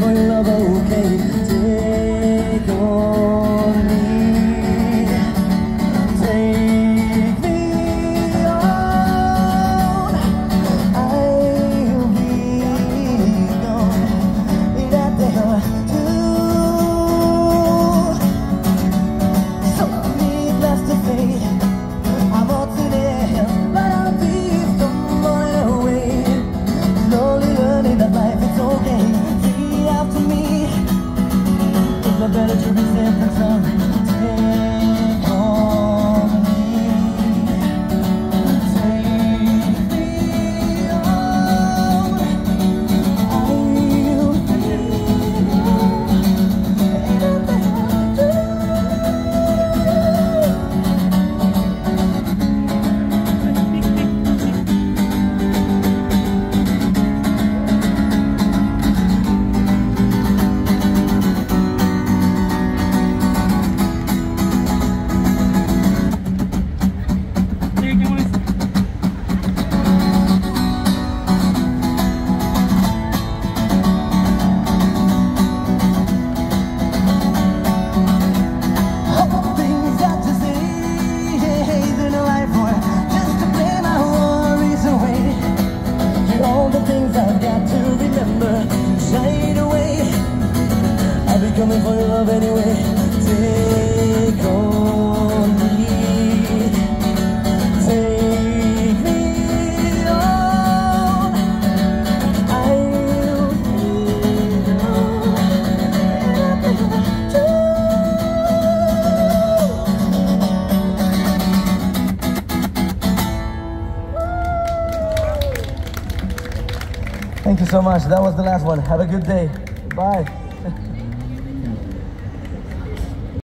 life love. better to be safe than sorry. Coming for your love anyway. Take on me. Take me on. I'll be Thank you so much. That was the last one. Have a good day. Bye.